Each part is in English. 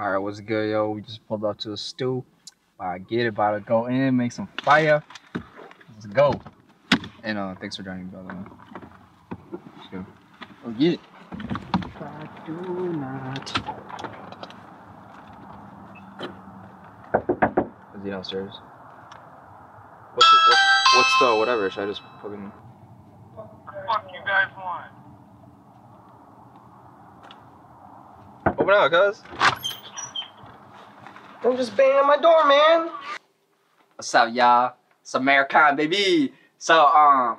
All right, what's good, yo? We just pulled up to the stew. I get it, about to go in, make some fire. Let's go. And uh, thanks for joining, brother. Let's go. Oh, get it. I do not. Is he downstairs? What's, the, what's, what's the whatever? Should I just fucking. What the fuck you guys want? Open up, cuz. Don't just bang on my door, man. What's up, y'all? It's Amir Khan, baby. So, um,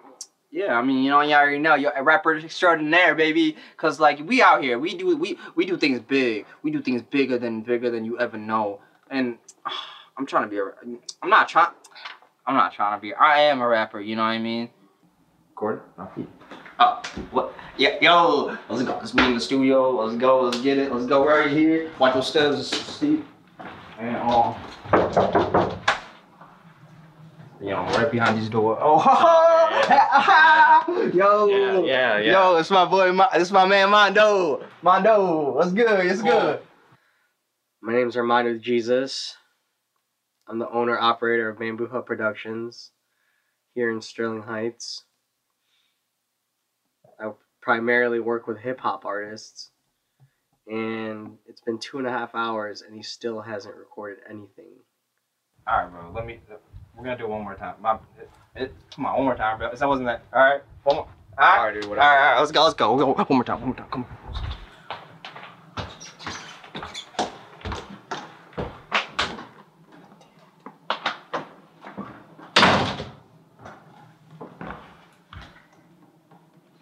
yeah, I mean, you know, you already know, you're a rapper extraordinaire, baby. Cause like we out here, we do we we do things big. We do things bigger than bigger than you ever know. And uh, I'm trying to be a. I'm not trying. I'm not trying to be. I am a rapper. You know what I mean? Gordon, off you. Oh, what? Yeah, yo, let's go. Let's meet in the studio. Let's go. Let's get it. Let's go right here. Watch your steps, Steve. And um, you know, right behind these doors. Oh, yo, Yeah, yeah, yeah. yo, it's my boy. Mo- It's my man Mondo. Mondo, what's good? It's Cool. good. My name's Armando Jesus. I'm the owner operator of Bamboo Hut Productions here in Sterling Heights. I primarily work with hip hop artists, and it's been two and a half hours, and he still hasn't recorded anything. All right, bro. Let me. We're gonna do it one more time. My, it, it, come on, one more time, bro. That wasn't that. All right, one more. All right, All right, dude, all whatever. right, all right. Let's go. Let's go. Go. One more time. One more time. Come on.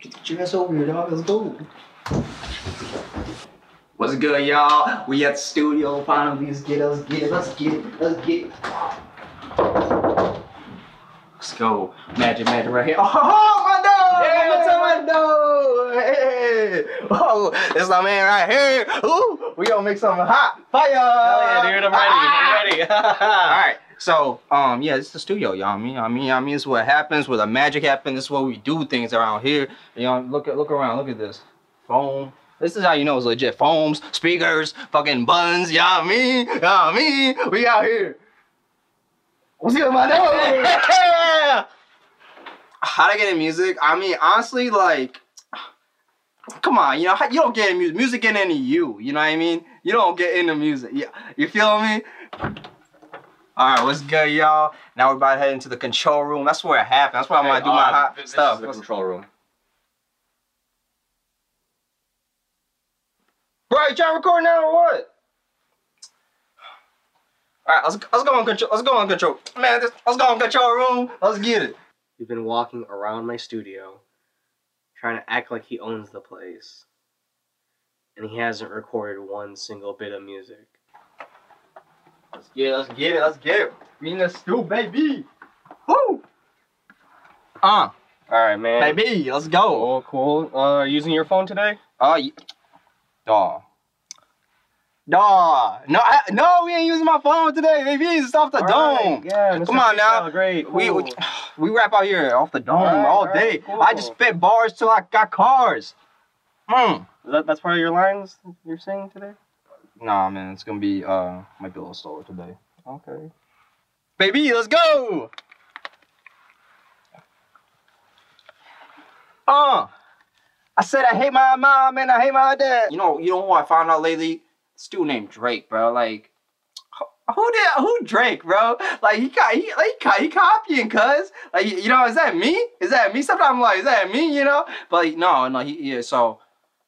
Get your ass over here, dog. Let's go. What's good, y'all? We at the studio. Finally, let's get it. Let's get it. Let's get it. Let's get it. Let's go. Magic, magic right here. Oh, my dog! Yeah, what's up, my dog? Hey! Oh, it's my man right here. Ooh, we gonna make something hot. Fire! Hell yeah, dude, I'm ready. I'm ready. All right. So, um, yeah, it's the studio, y'all. I mean, I mean, I mean, it's what happens where the magic happens. This is where we do things around here. You know, look at, look around. Look at this phone. This is how you know it's legit. Phones, speakers, fucking buns. Y'all me, y'all me. We out here. What's good, my dog? How to get in music? I mean, honestly, like, come on, you know, how- you don't get in music. Music get into you. You know what I mean? You don't get into music. Yeah, you feel me? All right, what's good, y'all? Now we're about to head into the control room. That's where it happens. That's where I'm gonna do my uh, hot this stuff. Is the control room. Bro, you trying to record now or what? All right, let's let's go on control. Let's go on control. Man, this, let's go on control room. Let's get it. He's been walking around my studio, trying to act like he owns the place, and he hasn't recorded one single bit of music. Let's get it. Let's get it. Let's get it. We in the stew, baby. Woo. Uh, All right, man. baby, let's go. Oh, cool. Uh, using your phone today? Oh, yeah. Dawg. Dawg. No, I, no, we ain't using my phone today, baby. It's off the All dome. right, yeah. Come on now. Great. We, we cool. we rap out here off the dome All right, all all day. right, cool. I just spit bars till I got cars. Hmm. That, that's part of your lines you're saying today? Nah, man, it's gonna be uh might be a little slower today. Okay. Baby, let's go. Uh, I said I hate my mom and I hate my dad. You know, you know who I found out lately? This dude named Drake, bro. Like, who- who did who Drake, bro? Like he got he like he, co- he copying, cuz like you know, is that me? Is that me? Sometimes I'm like, is that me? You know, but like, no, no, he yeah. So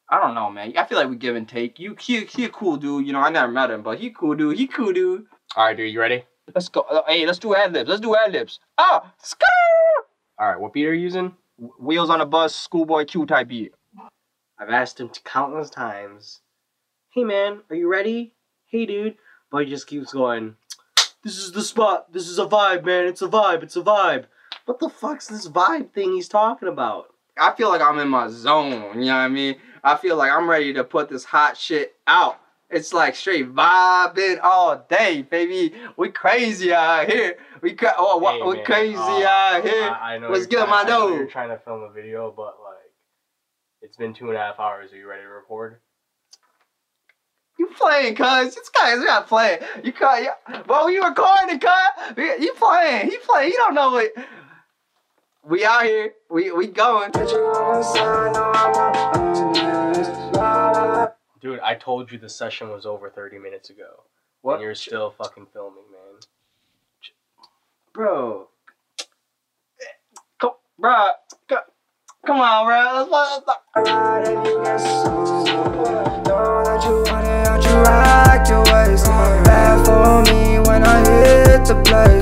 I don't know, man. I feel like we give and take. You he he a cool dude. You know, I never met him, but he cool dude. He cool dude. All right, dude, you ready? Let's go. uh, Hey, let's do ad libs. Let's do ad libs. Ah, skrrr! All right, what beat are you using? Wheels on a bus, schoolboy Q type beat. I've asked him to countless times, hey man, are you ready? Hey dude. But he just keeps going, this is the spot. This is a vibe, man. It's a vibe. It's a vibe. What the fuck's this vibe thing he's talking about? I feel like I'm in my zone. You know what I mean? I feel like I'm ready to put this hot shit out. It's like straight vibing all day, baby. We crazy out here. We cra- oh, Hey, we man, crazy uh, out here. I, I know What's you're good, trying- my I know dude? You're trying to film a video, but like, it's been two and a half hours. Are you ready to record? You playing, cuz. This guy's not playing. You cut. Bro, you recording, cuz. You playing. He playing. You don't know what. We out here. We we going. Dude, I told you the session was over 30 minutes ago. What? And you're still fucking filming, man. Bro. Bro. Come, on, bro. Let's,